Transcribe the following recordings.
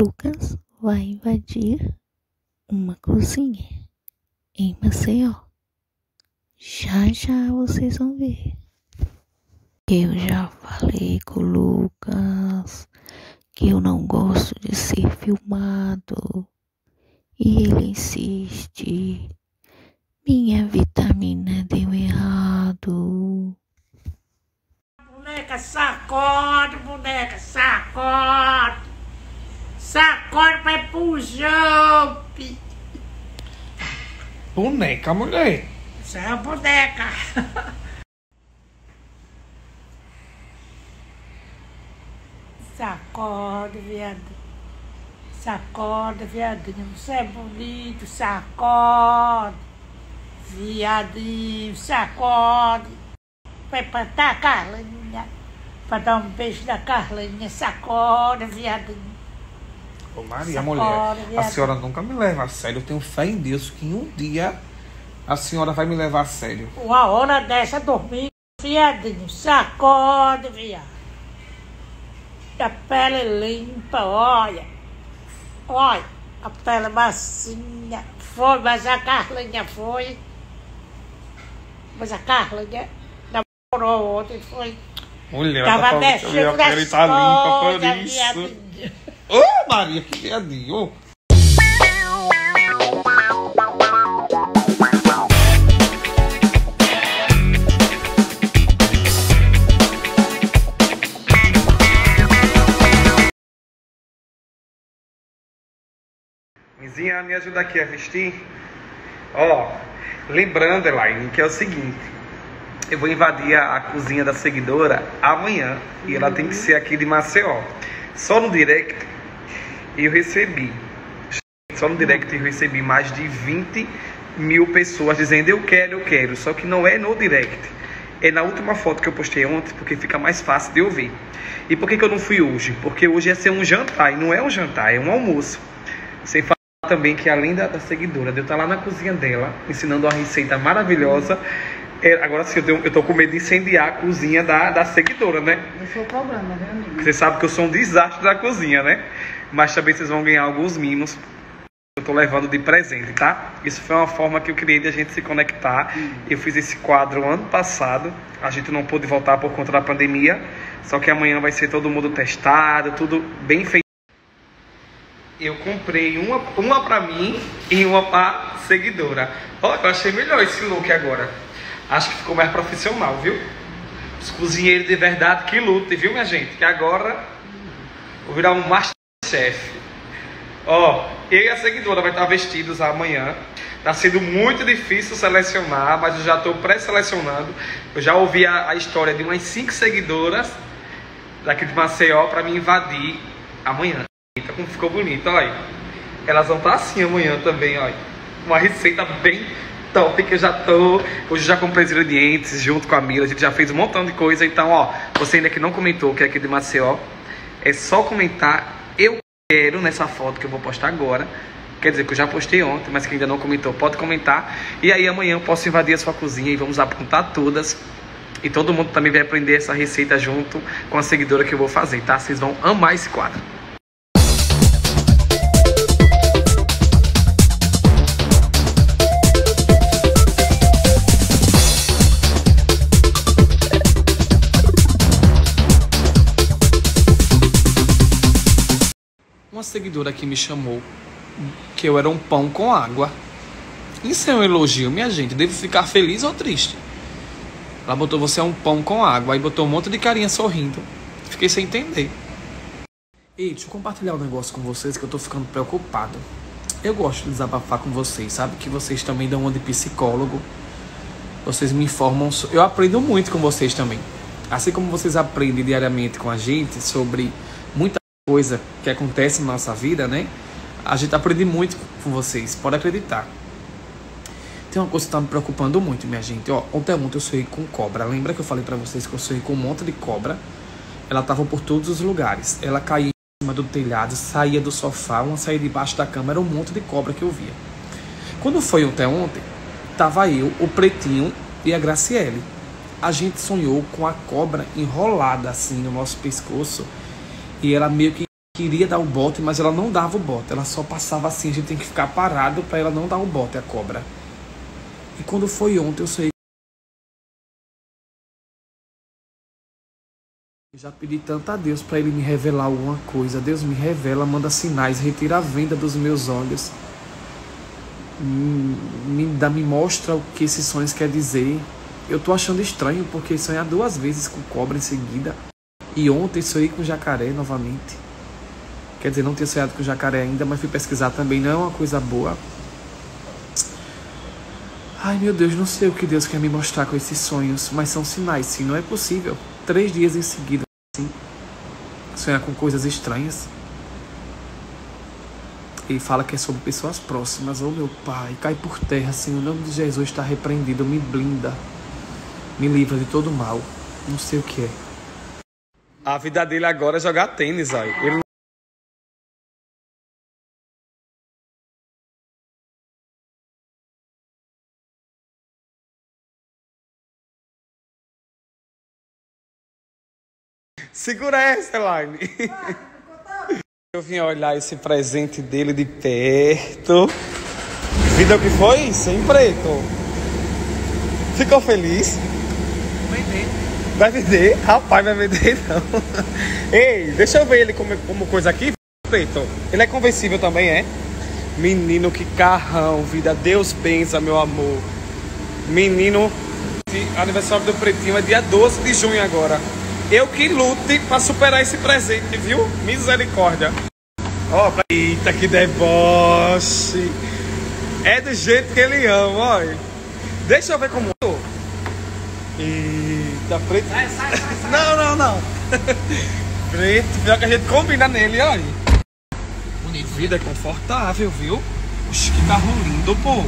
Lucas vai invadir uma cozinha em Maceió. Já já vocês vão ver. Eu já falei com o Lucas que eu não gosto de ser filmado. E ele insiste. Minha vitamina deu errado. Boneca, sacode, boneca, sacode. Sacode pra ir pro jump. Boneca, mulher. Isso é uma boneca. Sacode, viado. Sacode, viadinho. Você é bonito, sacode. Viadinho, sacode. Vai plantar a Carlinha. Pra dar um beijo da Carlinha. Sacode, viadinho. Ô Maria, mulher, a senhora nunca me leva a sério. Eu tenho fé em Deus que um dia a senhora vai me levar a sério. Uma hora dessa dormir, viadinho. Sacode, viado. A pele limpa, olha. Olha, a pele macinha. Foi, mas a Carlinha foi. Mas a Carlinha namorou ontem, foi. Mulher, Tava tá falando que a mexendo nas tá limpa por isso. viadinho. Ô Maria, que viadinho. Mizinha, me ajuda aqui a vestir. Ó, lembrando, Elaine, que é o seguinte. Eu vou invadir a, a cozinha da seguidora amanhã. E ela tem que ser aqui de Maceió. Só no direct eu recebi. Só no direct eu recebi mais de 20 mil pessoas dizendo eu quero, eu quero. Só que não é no direct. É na última foto que eu postei ontem, porque fica mais fácil de eu ver. E por que, que eu não fui hoje? Porque hoje ia ser um jantar. E não é um jantar, é um almoço. Sem falar também que além da, da seguidora, de eu estar lá na cozinha dela, ensinando uma receita maravilhosa. é, agora sim, eu, tô com medo de incendiar a cozinha da, da seguidora, né? Esse é o problema, amigo? Você sabe que eu sou um desastre da cozinha, né? Mas também vocês vão ganhar alguns mimos. Eu tô levando de presente, tá? Isso foi uma forma que eu criei de a gente se conectar. Eu fiz esse quadro ano passado. A gente não pôde voltar por conta da pandemia. Só que amanhã vai ser todo mundo testado, tudo bem feito. Eu comprei uma, uma pra mim e uma pra seguidora. Olha, eu achei melhor esse look agora. Acho que ficou mais profissional, viu? Os cozinheiros de verdade que lutem, viu, minha gente? Que agora vou virar um masterchef. Ó, eu e a seguidora vai estar vestidos amanhã. Tá sendo muito difícil selecionar, mas eu já estou pré-selecionando. Eu já ouvi a, a história de umas cinco seguidoras daqui de Maceió para me invadir amanhã. Eita, como ficou bonito, olha. Elas vão estar assim amanhã também, olha. Uma receita bem top que eu já tô. Hoje já comprei os ingredientes junto com a Mila. A gente já fez um montão de coisa. Então, ó, você ainda que não comentou que é aqui de Maceió, é só comentar. Eu quero nessa foto que eu vou postar agora. Quer dizer que eu já postei ontem, mas que ainda não comentou, pode comentar. E aí amanhã eu posso invadir a sua cozinha e vamos apontar todas. E todo mundo também vai aprender essa receita junto com a seguidora que eu vou fazer, tá? Vocês vão amar esse quadro. Uma seguidora que me chamou que eu era um pão com água. Isso é um elogio, minha gente. Devo ficar feliz ou triste? Ela botou você é um pão com água. Aí botou um monte de carinha sorrindo. Fiquei sem entender. Ei, deixa eu compartilhar um negócio com vocês que eu tô ficando preocupado. Eu gosto de desabafar com vocês, sabe? Que vocês também dão uma de psicólogo. Vocês me informam. so- Eu aprendo muito com vocês também. Assim como vocês aprendem diariamente com a gente sobre coisa que acontece na nossa vida, né? A gente aprende muito com vocês, pode acreditar. Tem uma coisa que tá me preocupando muito, minha gente. Ó, ontem ontem eu sonhei com cobra. Lembra que eu falei pra vocês que eu sonhei com um monte de cobra? Ela tava por todos os lugares. Ela caía em cima do telhado, saía do sofá, uma saía debaixo da cama, era um monte de cobra que eu via. Quando foi ontem ontem, tava eu, o Pretinho e a Graciele. A gente sonhou com a cobra enrolada assim no nosso pescoço e ela meio que queria dar o bote, mas ela não dava o bote. Ela só passava assim, a gente tem que ficar parado para ela não dar o bote, a cobra. E quando foi ontem, eu sei. Eu já pedi tanto a Deus para ele me revelar alguma coisa. Deus me revela, manda sinais, retira a venda dos meus olhos. Me, dá, me mostra o que esses sonhos quer dizer. Eu tô achando estranho porque sonhar duas vezes com cobra em seguida. E ontem sonhei com jacaré novamente. Quer dizer, não tinha sonhado com jacaré ainda, mas fui pesquisar também. Não é uma coisa boa. Ai meu Deus, não sei o que Deus quer me mostrar com esses sonhos, mas são sinais, sim, não é possível três dias em seguida, assim, sonhar com coisas estranhas. Ele fala que é sobre pessoas próximas. Oh, meu Pai, cai por terra, assim, o nome de Jesus está repreendido, me blinda, me livra de todo mal. Não sei o que é. A vida dele agora é jogar tênis, aí. Ele Segura essa, Elaine. Eu vim olhar esse presente dele de perto. Vida o que foi? Sem preto. Ficou feliz? Vai vender? Rapaz, vai vender não. Ei, deixa eu ver ele como, como coisa aqui, preto. Ele é conversível também, é? Menino, que carrão, vida. Deus pensa, meu amor. Menino, aniversário do Pretinho é dia 12 de junho agora. Eu que lute para superar esse presente, viu? Misericórdia. Ó, oh, eita, que deboche. É do jeito que ele ama, olha. Deixa eu ver como. Eita, preto. Sai, sai, sai, sai. Não, não, não. preto, pior que a gente combina nele, olha. Bonito. Vida é confortável, viu? Oxe, que carro lindo, pô.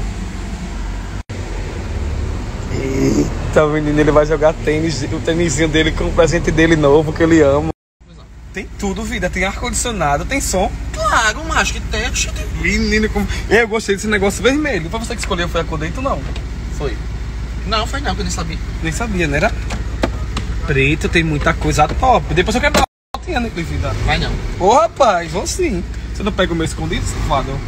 Eita, menino, ele vai jogar tênis, o tênisinho dele com o presente dele novo que ele ama. Tem tudo, vida. Tem ar-condicionado, tem som. Claro, macho, que tem. Menino, como... eu gostei desse negócio vermelho. Foi você que escolheu, foi a cor dentro, não? Foi. Não, foi não, que eu nem sabia. Nem sabia, né? Era preto, tem muita coisa top. Depois eu quero dar uma fotinha, né, vida? Vai não. Ô, rapaz, vou sim. Você não pega o meu escondido, safado?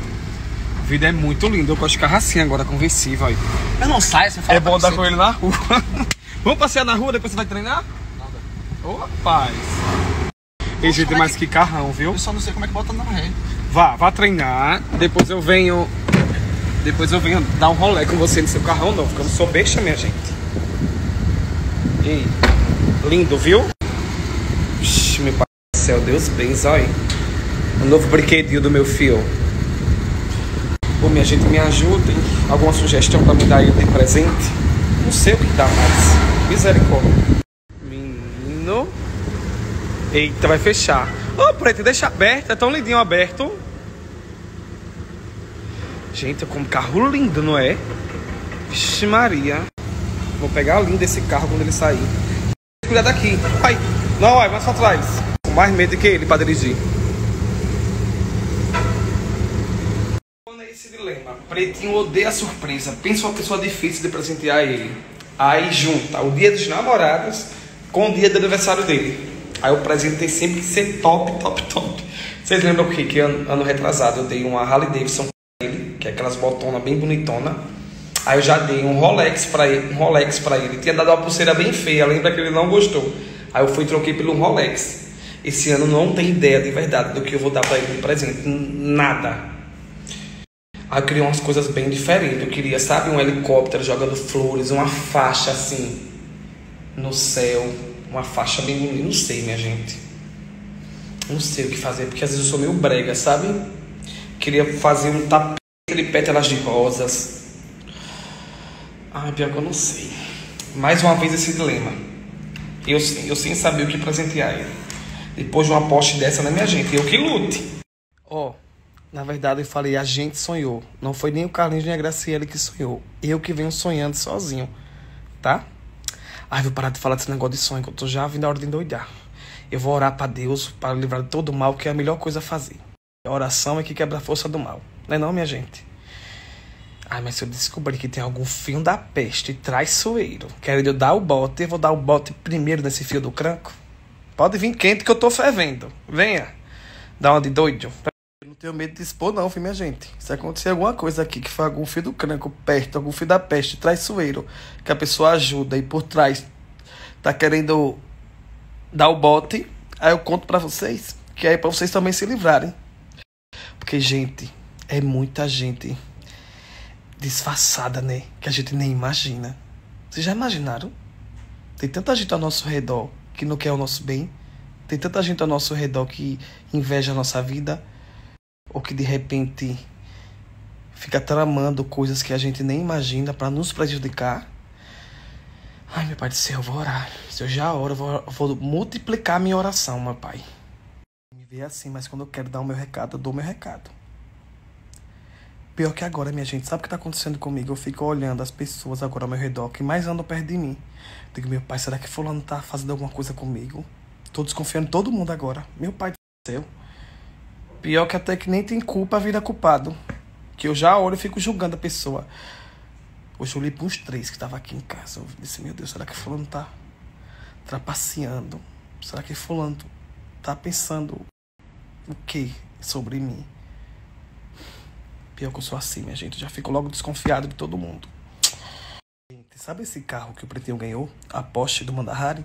vida é muito linda. Eu gosto de carro assim agora, conversível aí. Eu não saio, você fala É bom andar com ele na rua. Vamos passear na rua, depois você vai treinar? Nada. Ô, rapaz. Tem gente mais que carrão, viu? Eu só não sei como é que bota na ré. Vá, vá treinar. Depois eu venho. Depois eu venho dar um rolê com você no seu carrão novo, porque eu não sou besta, minha gente. Ei, lindo, viu? Ixi, meu pai do céu, Deus bens, olha. O novo brinquedinho do meu filho. Pô, minha gente, me ajudem. Alguma sugestão para me dar aí de presente? Não sei o que dá mais. Misericórdia. Menino. Eita, vai fechar. Ô, oh, preto, deixa aberto. É tão lindinho aberto. Gente, como carro lindo, não é? Vixe Maria. Vou pegar lindo esse carro quando ele sair. Cuidado aqui. Vai. Não, vai, mais pra trás. Mais medo que ele para dirigir. esse dilema. Pretinho odeia surpresa. Pensa uma pessoa difícil de presentear ele. Aí junta o dia dos namorados com o dia do aniversário dele. Aí o presente tem sempre que ser top, top, top. Vocês lembram o que? Que ano, ano retrasado eu dei uma Harley Davidson pra ele, que é aquelas botonas bem bonitona. Aí eu já dei um Rolex para ele, um Rolex para ele. Tinha dado uma pulseira bem feia, lembra que ele não gostou. Aí eu fui e troquei pelo Rolex. Esse ano não tem ideia de verdade do que eu vou dar para ele de presente. Nada. Aí eu queria umas coisas bem diferentes. Eu queria, sabe, um helicóptero jogando flores, uma faixa assim no céu, uma faixa bem. Não sei, minha gente. Não sei o que fazer, porque às vezes eu sou meio brega, sabe? Queria fazer um tapete de pétalas de rosas. Ah, pior que eu não sei. Mais uma vez esse dilema. Eu, eu sem saber o que presentear ele. Depois de uma poste dessa, né, minha gente? Eu que lute. Ó. Oh. Na verdade, eu falei, a gente sonhou. Não foi nem o Carlinhos nem a Graciele que sonhou. Eu que venho sonhando sozinho, tá? Ai, vou parar de falar desse negócio de sonho, que eu tô já vindo a hora de endoidar. Eu vou orar para Deus, para livrar de todo o mal, que é a melhor coisa a fazer. A oração é que quebra a força do mal. Não é não, minha gente? Ai, mas se eu descobrir que tem algum fio da peste traiçoeiro, querendo dar o bote, eu vou dar o bote primeiro nesse fio do cranco. Pode vir quente que eu tô fervendo. Venha. Dá uma de doido. Eu não tenho medo de expor, não, filho, minha gente. Se acontecer alguma coisa aqui que for algum filho do cranco perto, algum filho da peste, traiçoeiro, que a pessoa ajuda e por trás tá querendo dar o bote, aí eu conto pra vocês, que é pra vocês também se livrarem. Porque, gente, é muita gente disfarçada, né? Que a gente nem imagina. Vocês já imaginaram? Tem tanta gente ao nosso redor que não quer o nosso bem. Tem tanta gente ao nosso redor que inveja a nossa vida. Ou que de repente fica tramando coisas que a gente nem imagina para nos prejudicar. Ai, meu pai do céu, eu vou orar. Se eu já oro, eu vou, vou multiplicar minha oração, meu pai. Me vê assim, mas quando eu quero dar o meu recado, eu dou o meu recado. Pior que agora, minha gente, sabe o que tá acontecendo comigo? Eu fico olhando as pessoas agora ao meu redor que mais andam perto de mim. Digo, meu pai, será que fulano tá fazendo alguma coisa comigo? Tô desconfiando de todo mundo agora. Meu pai do céu. Pior que até que nem tem culpa vira culpado. Que eu já olho e fico julgando a pessoa. Hoje eu olhei para uns três que estavam aqui em casa. Eu disse, meu Deus, será que fulano tá trapaceando? Será que fulano tá pensando o que sobre mim? Pior que eu sou assim, minha gente. Já fico logo desconfiado de todo mundo. Gente, sabe esse carro que o Pretinho ganhou? A Porsche do Mandahari?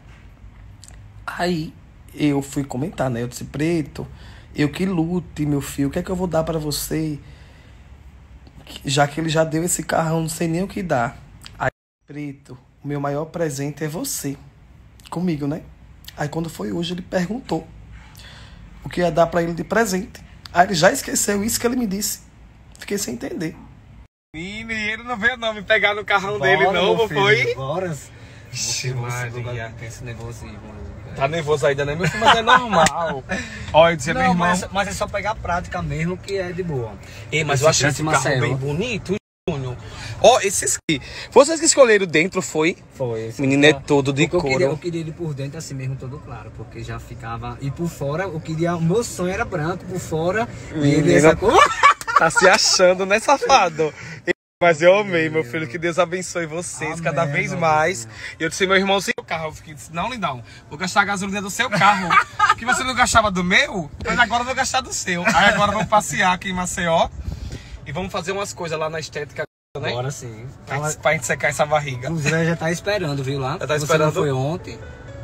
Aí eu fui comentar, né? Eu disse, Preto, eu que lute, meu filho. O que é que eu vou dar para você? Já que ele já deu esse carro, eu não sei nem o que dar. Aí, Preto, o meu maior presente é você. Comigo, né? Aí quando foi hoje, ele perguntou o que ia dar para ele de presente. Aí ele já esqueceu isso que ele me disse. Fiquei sem entender. Menino, e ele não veio não me pegar no carrão dele novo, foi? Bora. Vixe, Maria. Tem esse nervosismo. Tá nervoso ainda, né, meu filho? Mas é normal. Olha, eu disse, meu Não, irmão... mas, mas é só pegar a prática mesmo que é de boa. Ei, mas Esse eu achei esse carro bem bonito, Júnior. Ó, esses aqui. Vocês que escolheram dentro foi? Foi. esse Menino é todo de Porque eu couro. queria, eu queria ele por dentro assim mesmo, todo claro. Porque já ficava. E por fora, eu queria. O meu sonho era branco, por fora. E ele Menina. essa cor. Tá se achando, né, safado? Mas eu amei, meu filho. Que Deus abençoe vocês Amém, cada vez mais. E eu disse, meu irmãozinho, o carro. Eu fiquei, disse, não, lindão, vou gastar a gasolina do seu carro. que você não gastava do meu, mas agora eu vou gastar do seu. Aí agora vamos passear aqui em Maceió. E vamos fazer umas coisas lá na estética, né? Agora sim. Pra Ela, gente, pra gente secar essa barriga. inclusive, ela já tá esperando, viu lá? Já tá Você esperando? Não foi ontem.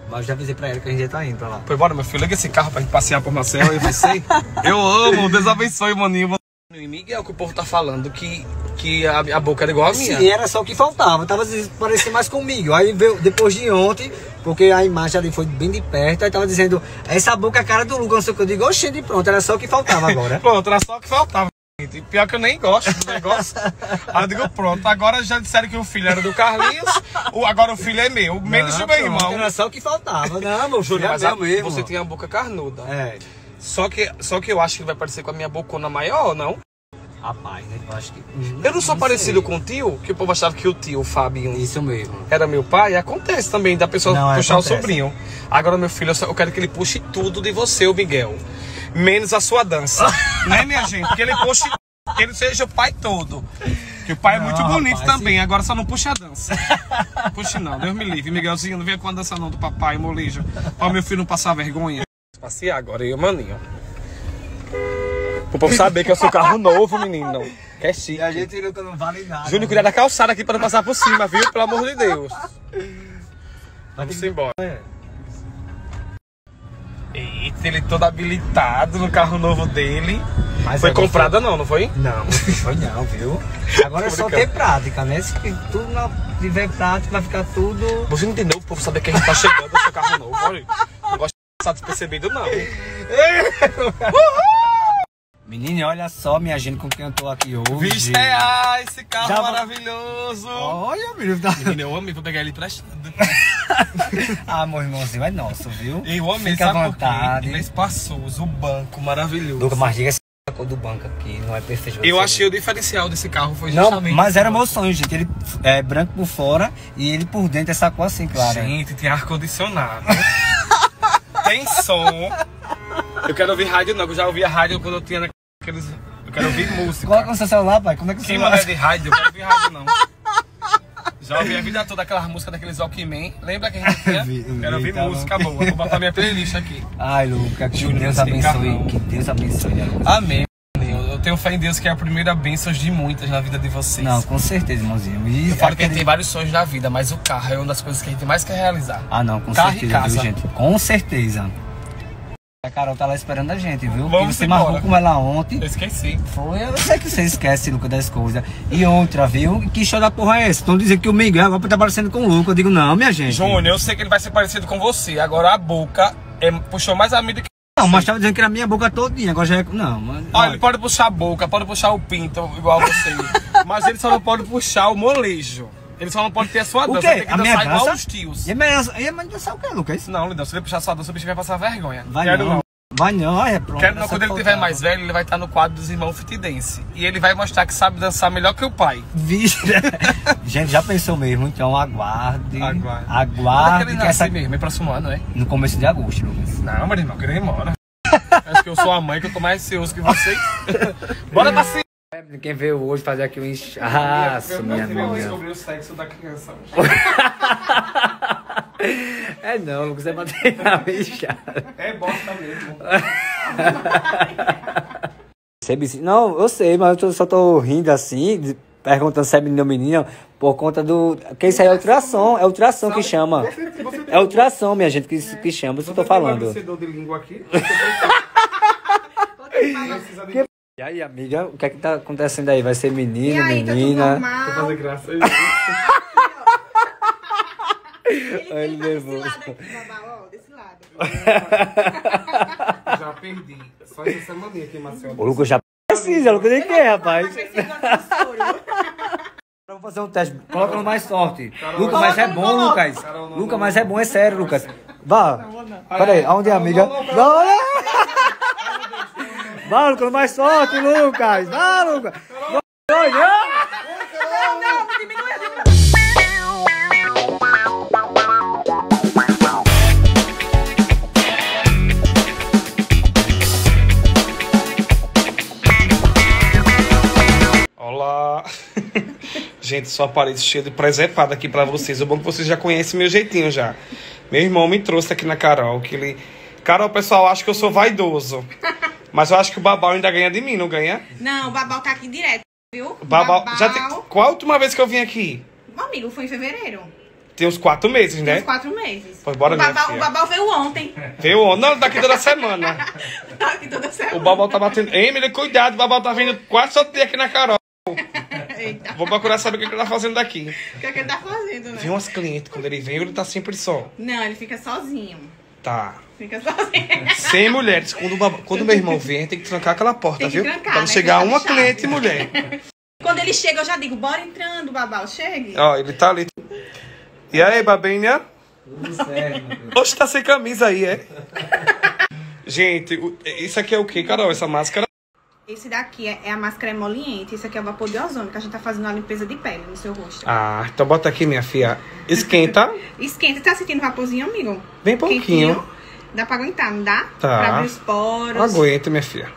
Mas já avisei pra ela que a gente já tá indo pra lá. Pois bora, meu filho, liga esse carro pra gente passear por Maceió e você. eu amo, Deus abençoe, maninho. E Miguel, que o povo tá falando que, que a, a boca era igual a minha. Sim, era só o que faltava. Tava parecendo mais comigo. Aí veio depois de ontem, porque a imagem ali foi bem de perto, aí tava dizendo, essa boca é a cara do Lucas, não sei o que. Eu digo, oxente, pronto, era só o que faltava agora. Pronto, era só o que faltava. gente. Pior que eu nem gosto do negócio. Aí eu digo, pronto, agora já disseram que o filho era do Carlinhos, o, agora o filho é meu, menos Não, do meu irmão. Era só o que faltava. Não, meu filho, Júnior, é mas a- meu mesmo. você tem a boca carnuda. É. Só, que, só que eu acho que vai parecer com a minha bocona maior, não? Rapaz, eu acho que. Eu não sou parecido sei. com o tio, que o povo achava que o tio, o Fabinho, Isso mesmo. era meu pai. Acontece também da pessoa Não, é, puxar acontece. o sobrinho. Agora, meu filho, eu, só- eu quero que ele puxe tudo de você, o Miguel. Menos a sua dança. né, minha gente? Que ele puxe. Que ele seja o pai todo. Que o pai é muito Não, bonito rapaz, também, agora só não puxa a dança. Puxe não, Deus me livre. Miguelzinho, não venha com a dança não do papai, molejo. Pra meu filho não passar vergonha. Passear agora, eu, maninho. O povo saber que eu sou carro novo, menino. Que é chique. E a gente nunca não vale nada. Júnior, cuidar da calçada aqui pra não passar por cima, viu? Pelo amor de Deus. Vamos embora. Eita, ele todo habilitado no carro novo dele. Mas foi agora comprada não, não foi? Não, não foi não, viu? Agora é Tô só ter prática, né? Se tudo não tiver prática, vai ficar tudo. Você não entendeu? O povo saber que a gente tá chegando no seu carro novo. Olha, não gosto de passar despercebido, não. Menino, olha só, minha gente, com quem eu tô aqui hoje. 20 reais, esse carro Já- maravilhoso. Olha, menino. Tá... Menino, eu amei, vou pegar ele emprestado. ah, meu irmãozinho, é nosso, viu? Eu amei, Fica à sabe quê? vontade. Ele é espaçoso, o banco maravilhoso. Lucas, mas diga essa cor do banco aqui, não é perfeito. Eu achei o diferencial desse carro foi Não, justamente mas esse era meu sonho, gente. Ele é branco por fora e ele por dentro essa cor assim, claro. Gente, tem ar-condicionado. tem som. Eu quero ouvir rádio não, eu já ouvia rádio quando eu tinha naqueles... Eu quero ouvir música. Coloca no seu celular, pai. Como é que você Quem manda é de rádio, eu quero ouvir rádio não. Já ouvi a vida toda aquela música daqueles Walkman. Lembra que a gente tinha? Vi- vi, Quero ouvir tá bom. música boa. Vou botar minha playlist aqui. Ai, Luca, que Deus abençoe. Que Deus abençoe? Amém. Eu tenho fé em Deus que é a primeira bênção de muitas na vida de vocês. Não, com certeza, irmãozinho. E Eu falo que a gente tem vários sonhos na vida, mas o carro é uma das coisas que a gente mais quer realizar. Ah, não, com Carro e certeza, viu, gente? Com certeza. A Carol tá lá esperando a gente, viu? Vamos Porque você embora. marcou com ela ontem. Eu esqueci. Foi, eu sei que você esquece, Lucas, das coisas. E outra, viu? Que show da porra é esse? Estão dizendo que o Miguel agora tá parecendo com o Lucas. Eu digo, não, minha gente. Júnior, eu sei que ele vai ser parecido com você. Agora a boca é, puxou mais a mídia que. Não, mas tava dizendo que era minha boca todinha, agora já é. Não, mas. Olha, ele pode puxar a boca, pode puxar o pinto, igual você. mas ele só não pode puxar o molejo. Ele só não pode ter a sua dança. Ele tem que A dançar igual os tios. E a minha, e a minha dançar o quê, Lucas? Não, Lidão, se ele puxar sua dança, o bicho vai passar vergonha. Vai Quero não. Vai não, olha, pronto. Quero não, quando ele faltava. tiver mais velho, ele vai estar no quadro dos irmãos Fit Dance. E ele vai mostrar que sabe dançar melhor que o pai. Vixe. gente, já pensou mesmo, então aguarde. Aguarde. Aguarde. É que ele que nasce essa... mesmo? É próximo ano, é? No começo de agosto, Lucas. Não, mas irmão, ir embora. Acho que eu sou a mãe que eu tô mais ansioso que vocês. Bora pra cima! Quem veio hoje fazer aqui um inchaço, minha amiga. descobrir o sexo da criança. É não, Lucas, é material inchado. É bosta mesmo. Você me- Não, eu sei, mas eu tô- só tô rindo assim, de- perguntando se é menino ou menina, por conta do. Porque isso aí é ultrassom, é ultrassom que chama. É ultrassom, minha gente, que, que chama, isso que eu tô falando. de língua aqui. E aí, amiga, o que é que tá acontecendo aí? Vai ser E menino, aí, tá tudo menina? normal? Fazer graça. Ele, Ai, ele tá desse lado aqui, babá, ó, desse lado. Já perdi. Só essa semaninha aqui, Marcelo. O Lucas já precisa, o Lucas nem quer, rapaz. Vamos fazer um teste. Coloca no mais forte. Lucas, mas é bom, Lucas. Lucas, mas é bom, é sério, Lucas. Vá. Peraí, aonde é, amiga? Não, não. Vá, Lucas, mais forte, Lucas. Vá, Lucas. Vai, não. Olá! Gente, só parede cheia de presepada aqui pra vocês. O bom que vocês já conhecem meu jeitinho já. Meu irmão me trouxe aqui na Carol, que ele... Carol, pessoal acha que eu sou vaidoso. Mas eu acho que o Babal ainda ganha de mim, não ganha? Não, o Babal tá aqui direto, viu? O Babal... Já tem... Qual a última vez que eu vim aqui? Meu amigo, foi em fevereiro. Tem uns quatro meses, Tem né? uns quatro meses. Pois bora, o, Babal, filha. o Babal veio ontem. Veio ontem. Não, daqui toda semana. Tá aqui toda semana. O Babal tá batendo... Emily, cuidado, o Babal tá vindo quase todo dia aqui na Carol. Eita, Vou procurar saber o que ele tá fazendo daqui. o que é que ele tá fazendo, né? Vem umas clientes, quando ele vem, ele tá sempre só. Não, ele fica sozinho. Tá. Fica sozinho. Sem mulheres. Quando, o baba- quando meu irmão vem, tem que trancar aquela porta, Tem que viu? trancar, pra não né? chegar uma chave. cliente mulher. Quando ele chega, eu já digo, bora entrando, Babal, chegue. Ó, ele tá ali. E aí, babinha? Tudo certo. Oxe, tá sem camisa aí, é? Gente, isso aqui é o que, Carol? Essa máscara? Esse daqui é, é a máscara emoliente, esse aqui é o vapor de ozônio, que a gente tá fazendo uma limpeza de pele no seu rosto. Ah, então bota aqui, minha filha. Esquenta. Esquenta, tá sentindo vaporzinho, amigo? Bem pouquinho. Quentinho. Dá pra aguentar, não dá? Tá. Pra abrir os poros. Aguenta, minha filha.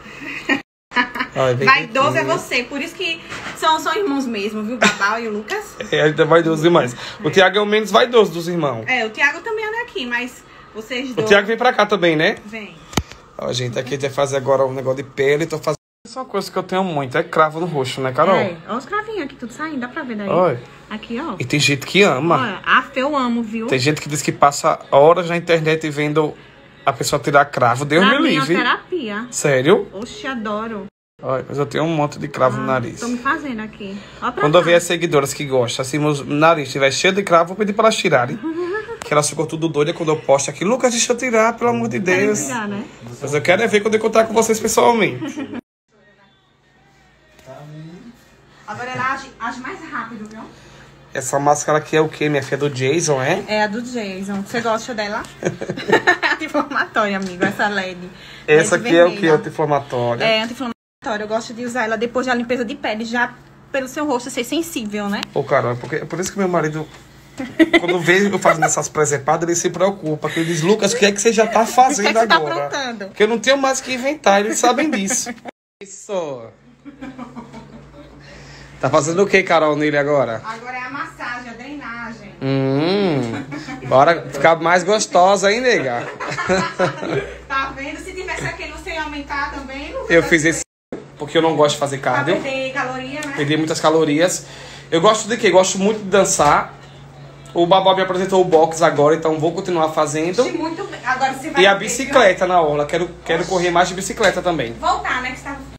Olha, bem Vaidoso é você, por isso que são, são irmãos mesmo, viu? Babal e o Lucas. É, ele é vaidoso demais. O Tiago é o menos vaidoso dos irmãos. É, o Thiago também anda aqui, mas vocês O dois. Tiago vem pra cá também, né? Vem. Ó, gente, aqui a gente vai fazer agora um negócio de pele. Tô fazendo. Isso é uma coisa que eu tenho muito, é cravo no rosto, né, Carol? É, olha os cravinhos aqui, tudo saindo, dá pra ver daí. Olha. Aqui, ó. E tem gente que ama. Olha, af, eu amo, viu? Tem gente que diz que passa horas na internet vendo a pessoa tirar cravo. Deus pra me mim é livre. terapia. Sério? Oxe, adoro. Olha, mas eu tenho um monte de cravo no nariz. Tô me fazendo aqui. Quando eu cá. ver as seguidoras que gostam, assim, o nariz estiver cheio de cravo, eu vou pedir pra elas tirarem. que elas ficam tudo doidas quando eu posto aqui. Lucas, deixa eu tirar, pelo amor de Deus. tirar, né? Mas eu quero é ver quando eu encontrar com vocês pessoalmente. age, age mais rápido, viu? Essa máscara aqui é o quê? Minha filha do Jason, é? É a do Jason. Você gosta dela? Anti-inflamatória, amigo, essa LED. Essa LED aqui é o vermelha. que? Anti-inflamatória. É anti-inflamatória. Eu gosto de usar ela depois da limpeza de pele, já pelo seu rosto ser sensível, né? Ô, Carol, é porque, é por isso que meu marido, quando vê eu fazendo essas presepadas, ele se preocupa. Que ele diz, Lucas, o que é que você já tá O que é fazendo que tá agora? aprontando? Porque eu não tenho mais o que inventar, eles sabem disso. Isso. Tá fazendo o que, Carol, nele agora? Agora é a massagem, a drenagem. Hum, bora ficar mais gostosa, hein, nega? Tá vendo? Se tivesse aquele, você ia aumentar também. Eu fiz esse porque eu não gosto de fazer Pra cardio. perder caloria, né? Perdi muitas calorias. Eu gosto de quê? Gosto muito de dançar. O Babó me apresentou o box agora, então vou continuar fazendo. Muito bem. Agora você vai E a bicicleta na orla. Quero, quero correr mais de bicicleta também. Voltar, né? Que você tava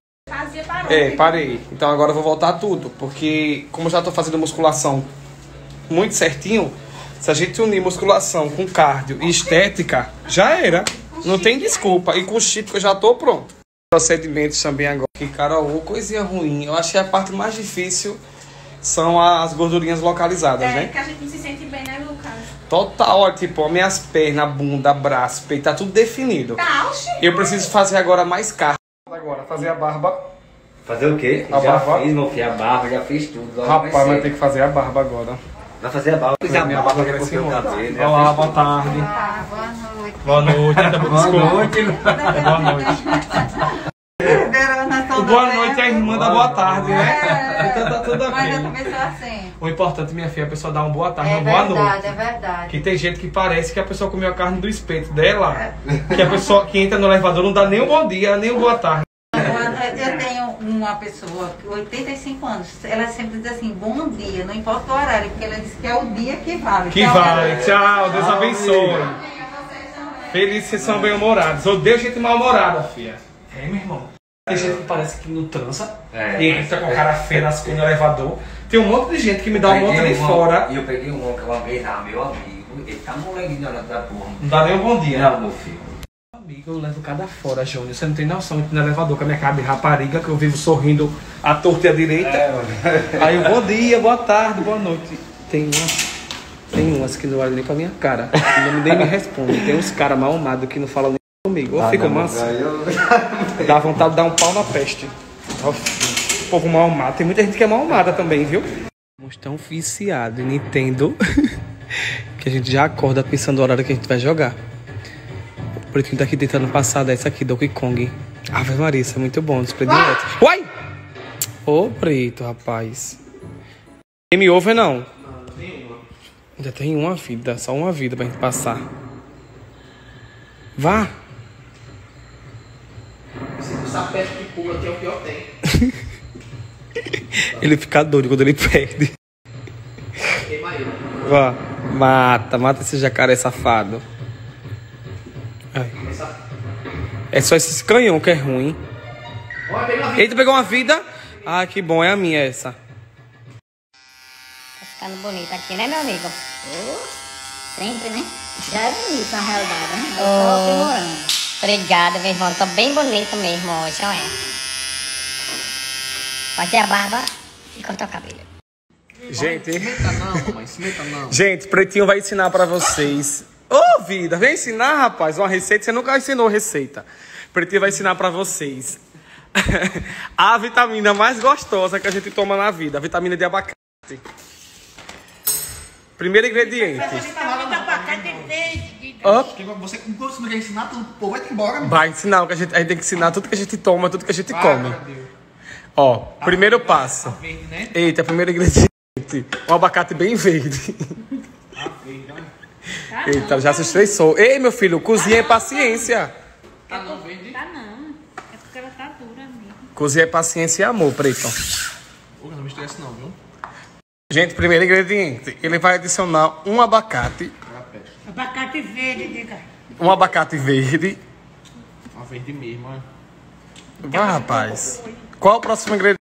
parou. É, né? parei. Então agora eu vou voltar tudo. Porque como eu já tô fazendo musculação muito certinho, se a gente unir musculação com cardio e estética, já era. Não tem desculpa. E com o chip que eu já tô pronto. Procedimentos também agora. Que, cara, ô, coisinha ruim. Eu acho que a parte mais difícil são as gordurinhas localizadas, É, né? que a gente não se sente bem, né, Lucas? Total, ó, tipo, ó, minhas pernas, bunda, braço, peito, tá tudo definido. Tá, oxi. Eu preciso fazer agora mais cardio. Agora, fazer a barba. Fazer o quê? A já barba? fiz, meu filho, a barba, já fiz tudo. logo Rapaz, vai ter que fazer a barba agora. Vai fazer a barba. Fiz a Minha barba, barba já cortei o cabelo. já Olá, boa tarde. Boa noite. Boa noite. Boa noite. O boa noite é a irmã da boa tarde, né? Então tá tudo Mas eu ok. também sou assim. O importante, minha filha, é a pessoa dar uma boa tarde, É uma boa verdade, noite. é verdade. Que tem gente que parece que a pessoa comeu a carne do espeto dela. Que a pessoa que entra no elevador não dá nem um bom dia, nem um boa tarde. Eu uma pessoa, 85 anos, ela sempre diz assim, bom dia, não importa o horário, porque ela diz que é o dia que vale. Que Tchau, vai. galera. Tchau, Deus abençoe. Felizes vocês são bem-humorados. Odeio gente mal-humorada, filha. É, meu irmão. Tem gente que parece que não transa. É. E entra com cara feia nas coisas no elevador. Tem um monte de gente que me dá um monte de uma- fora. E eu peguei um que uma vez lá, meu amigo. Ele tá moleguinho na da porra. Não dá nem um bom dia. Não, meu filho. Amigo, eu levo cada fora, Júnior. Você não tem noção. Eu entro no elevador com a minha cara de rapariga, que eu vivo sorrindo à torta e à direita. Aí eu, bom dia, boa tarde, boa noite. Tem umas, tem umas que não olham nem pra minha cara. Não, nem me respondem. Tem uns caras mal-amados que não falam nem comigo. Eu fico manso. Dá vontade de dar um pau na peste. O povo mal-amado. Tem muita gente que é mal-amada também, viu? Estamos tão viciados em Nintendo que a gente já acorda pensando no horário que a gente vai jogar. O pretinho tá aqui tentando passar dessa aqui, Donkey Kong. Ave Maria, isso é muito bom, dos prediletos. Uai! Ô, preto, rapaz. Game over não. Ainda tem uma vida, só uma vida pra gente passar. Vá! Esse sapete que pula aqui é o pior tem. Ele fica doido quando ele perde. Vá. Mata, mata esse jacaré safado. Ai. É só esse canhão que é ruim. Eita, pegou uma vida? Ah, que bom, é a minha essa. Tá ficando bonito aqui, né, meu amigo? Sempre, né? Já é bonito na realidade, né? Eu tô aprimorando. Obrigada, meu irmão. Tô bem bonito mesmo hoje, olha. Fazer a barba e cortar o cabelo. Gente, gente, Pretinho vai ensinar pra vocês. Ô, vida, vem ensinar, rapaz, uma receita. Você nunca ensinou receita. Pretinho vai ensinar pra vocês. a vitamina mais gostosa que a gente toma na vida, a vitamina de abacate. Primeiro ingrediente. Vitamina abacate verde. Ó, Porque Você não quer ensinar tudo, pô, vai embora, mano. Vai ensinar, que a gente, a gente tem que ensinar tudo que a gente toma, tudo que a gente Vai, come. Deus. Ó, primeiro passo. Verde, né? Eita, primeiro ingrediente. Um abacate bem verde. Eita, já se estressou. Ei, meu filho, cozinha é paciência. Tá não, verde. Tá não. É porque ela tá dura mesmo. Cozinha é paciência e amor, preto. Ô, não me estresse não, viu? Gente, primeiro ingrediente. Ele vai adicionar um abacate. Abacate verde, diga. um abacate verde. Uma verde mesmo, ó. Vai, rapaz. Qual o próximo ingrediente?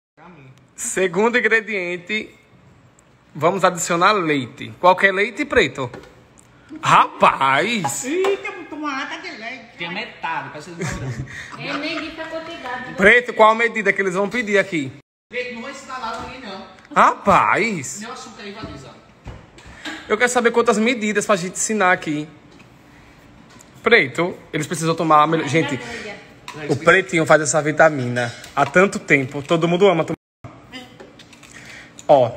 Segundo ingrediente, vamos adicionar leite. Qualquer leite preto. Rapaz! Eita, uma lata de leite. Tem a metade, parece que ele Eu nem disse a quantidade. Preto, qual a medida que eles vão pedir aqui? Verde não vai ninguém, não. Rapaz! O açúcar aí vai avisar. Eu quero saber quantas medidas pra gente ensinar aqui. Preto, eles precisam tomar. a melhor- Gente, o pretinho faz essa vitamina há tanto tempo. Todo mundo ama tomar. Ó,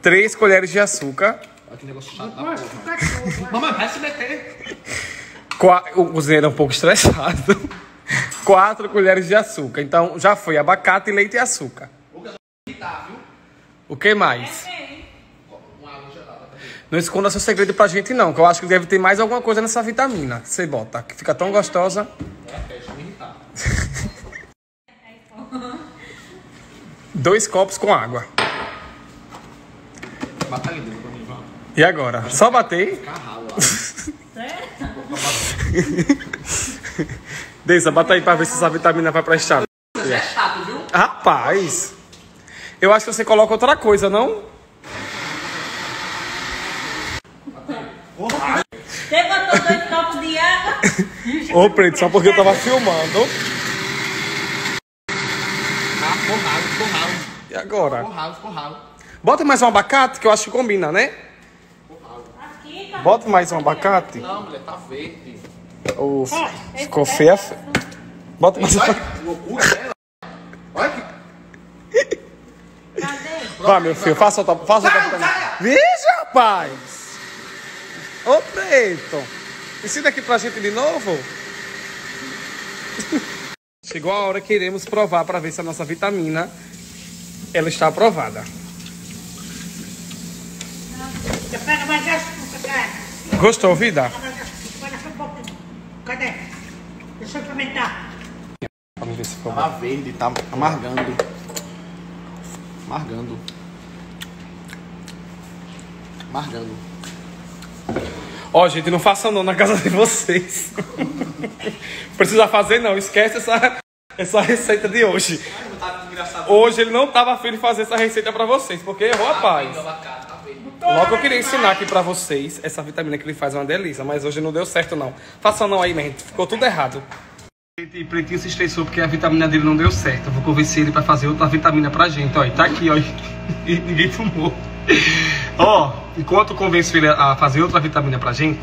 três colheres de açúcar. Olha que negócio chato da porra. Mamãe, vai se meter. Qua- O cozinheiro é um pouco estressado. Quatro colheres de açúcar. Então já foi abacate, leite e açúcar. Tá, viu? O que mais? Não esconda seu segredo pra gente, não, que eu acho que deve ter mais alguma coisa nessa vitamina que você bota, que fica tão gostosa. Dois copos com água. Bata ali dentro. E agora? Só bater? Deisa, bota aí pra ver se essa vitamina vai prestar. É? Rapaz, eu acho que você coloca outra coisa, não? Você botou dois copos de água? Ô, Preto, só porque eu tava filmando. Ah, ficou ralo, ficou ralo. E agora? Ficou ralo, ficou ralo. Bota mais um abacate, que eu acho que combina, né? Bota mais um abacate. Não, mulher, tá verde. Ô, ficou feia. fe- Bota mais um Olha que loucura dela. Olha que... Vai, meu filho, faça outra. Faça outra. Veja, rapaz! Ô, Preto! Ensina aqui pra gente de novo. Chegou a hora que iremos provar para ver se a nossa vitamina ela está aprovada. Você pega mais açúcar, cara. Gostou, vida? Cadê? Deixa eu experimentar. Vamos ver se ficou Tá verde, tá amargando. Amargando. Amargando. Ó, gente, não façam não na casa de vocês. Precisa fazer não, esquece essa, essa receita de hoje. Hoje ele não tava afim de fazer essa receita pra vocês, porque errou, rapaz. Logo eu queria ensinar aqui pra vocês essa vitamina que ele faz uma delícia, mas hoje não deu certo não. Façam não aí, gente, ficou tudo errado. E Pretinho se estressou porque a vitamina dele não deu certo. Eu vou convencer ele pra fazer outra vitamina pra gente. E tá aqui, ó. E ninguém tomou. Ó, enquanto eu convenço ele a fazer outra vitamina pra gente,